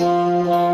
Música